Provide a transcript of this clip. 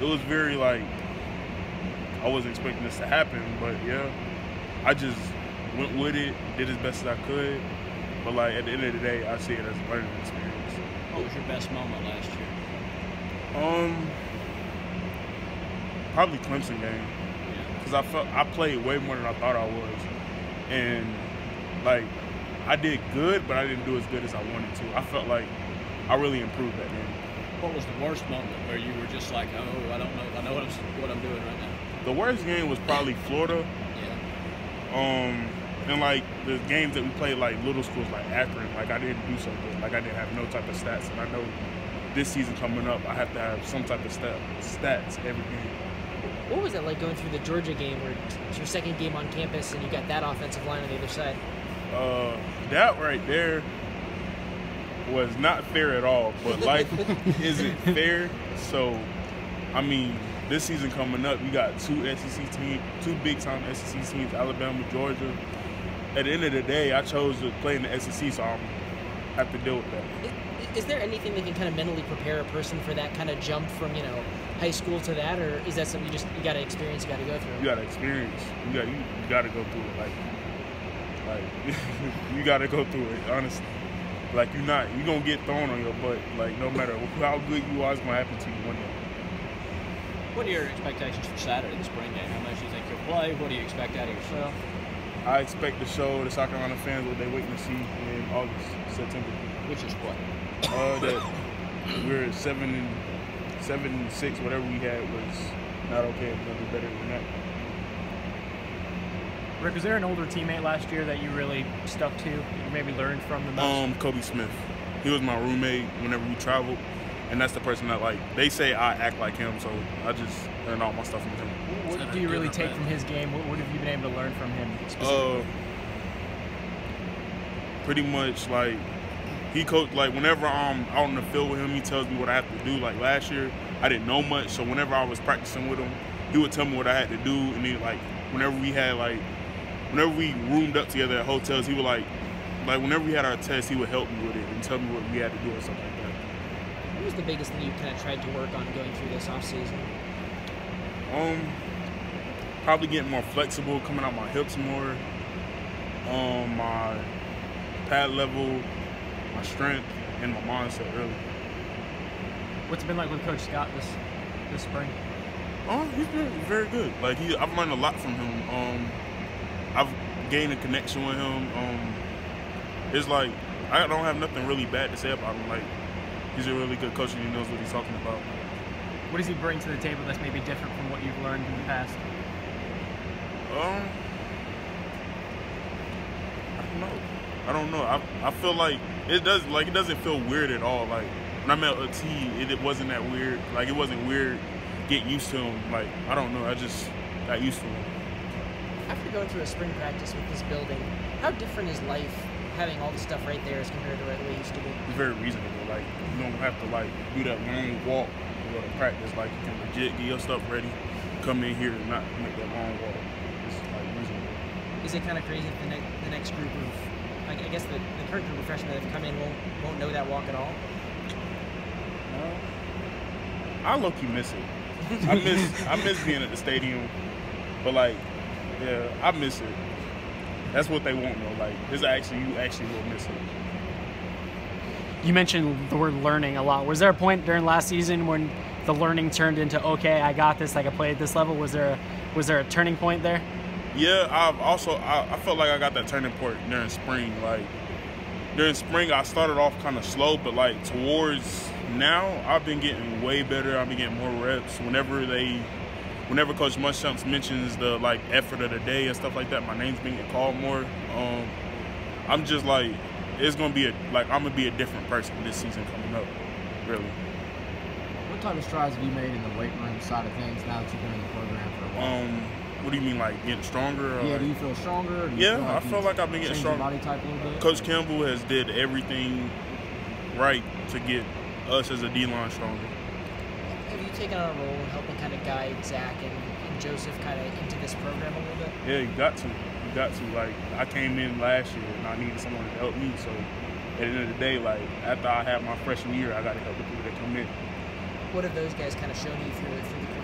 it was very like I wasn't expecting this to happen, but yeah, I just went with it, did as best as I could. But like at the end of the day, I see it as a learning experience. What was your best moment last year? Um, probably Clemson game because I felt I played way more than I thought I was, and like I did good, but I didn't do as good as I wanted to. I felt like I really improved that game. What was the worst moment where you were just like, oh, I don't know, I know what I'm what I'm doing right now? The worst game was probably Florida. Yeah. Um, and like the games that we played, like little schools, like Akron, like I didn't do so good. Like I didn't have no type of stats, and I know this season coming up, I have to have some type of stat, stats every game. What was that like going through the Georgia game where it's your second game on campus and you got that offensive line on the other side? Uh, that right there was not fair at all. But life isn't fair. So, I mean, this season coming up, you got two SEC teams, two big time SEC teams, Alabama, Georgia. At the end of the day, I chose to play in the SEC, so I'm have to deal with that. Is, is there anything that can kind of mentally prepare a person for that kind of jump from you know high school to that, or is that something you just you got to experience, you got to go through? You got to experience. You got you, you got to go through it. Like, like you got to go through it. Honestly, like you're not you're gonna get thrown on your butt. Like no matter how good you are, it's gonna happen to you one day. What are your expectations for Saturday, the spring game? How much do you think you'll play? What do you expect out of yourself? I expect to show the South Carolina fans what they're waiting to see in August, September. Which is what? Uh, that we're seven and seven and six, whatever we had was not okay. We're gonna do better than that. Rick, was there an older teammate last year that you really stuck to, that you maybe learned from the most? Um, Kobe Smith. He was my roommate whenever we traveled, and that's the person that like they say I act like him, so I just learned all my stuff from him. what do you really take from his game? What, what have you been able to learn from him? Uh, pretty much like he coached like whenever I'm out in the field with him, he tells me what I have to do. Like last year, I didn't know much, so whenever I was practicing with him, he would tell me what I had to do, and then like whenever we had like whenever we roomed up together at hotels, he would like like whenever we had our tests, he would help me with it and tell me what we had to do or something like that. What was the biggest thing you kind of tried to work on going through this off season? Um, probably getting more flexible, coming out my hips more. Um, my pad level, my strength, and my mindset really. What's it been like with Coach Scott this this spring? Oh, he's been very good. Like he, I've learned a lot from him. Um, I've gained a connection with him. Um, it's like I don't have nothing really bad to say about him. Like he's a really good coach and he knows what he's talking about. What does he bring to the table that's maybe different from what you've learned in the past? Um, I don't know. I don't know. I I feel like it does like it doesn't feel weird at all. Like when I met T, it, it wasn't that weird. Like it wasn't weird. Get used to him. Like I don't know. I just got used to him. After going through a spring practice with this building, how different is life having all the stuff right there as compared to what it used to be? It's very reasonable. Like you don't have to like do that long walk to go to practice. Like you can legit get your stuff ready, come in here and not make that long walk. It's like reasonable. Is it kind of crazy that the, ne- the next group of, I I guess the, the current group of freshmen that have come in won't, won't know that walk at all? No. I low key miss it. I miss I miss being at the stadium, but like, yeah, I miss it. That's what they want though. Like, it's actually you actually will miss it. You mentioned the word learning a lot. Was there a point during last season when the learning turned into okay, I got this, like I can play at this level? Was there a, was there a turning point there? Yeah, I've also I, I felt like I got that turning point during spring. Like during spring, I started off kind of slow, but like towards now, I've been getting way better. I've been getting more reps. Whenever they, whenever Coach Muschamps mentions the like effort of the day and stuff like that, my name's being called more. Um, I'm just like, it's gonna be a like I'm gonna be a different person this season coming up. Really. What type of strides have you made in the weight room side of things now that you've been in the program for a while? Um, what do you mean, like getting stronger? Or yeah, like- do you feel stronger? do you Yeah, feel I feel like I've been getting stronger. body type a little bit? Coach Campbell has did everything right to get us as a D line stronger. Have you taken on a role in helping kind of guide Zach and, and Joseph kind of into this program a little bit? Yeah, you got to. You got to. Like I came in last year and I needed someone to help me. So at the end of the day, like after I have my freshman year, I got to help the people that come in. What have those guys kind of shown you through through